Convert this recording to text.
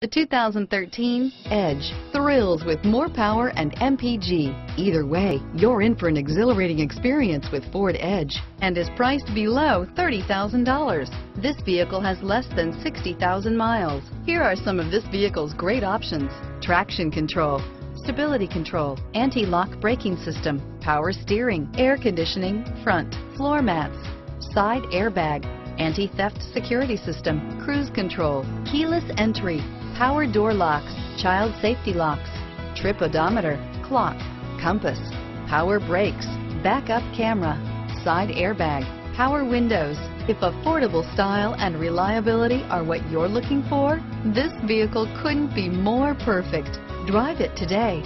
The 2013 Edge thrills with more power and MPG. Either way, you're in for an exhilarating experience with Ford Edge and is priced below $30,000. This vehicle has less than 60,000 miles. Here are some of this vehicle's great options. Traction control, stability control, anti-lock braking system, power steering, air conditioning, front, floor mats, side airbag, anti-theft security system, cruise control, keyless entry, power door locks, child safety locks, trip odometer, clock, compass, power brakes, backup camera, side airbag, power windows. If affordable style and reliability are what you're looking for, this vehicle couldn't be more perfect. Drive it today.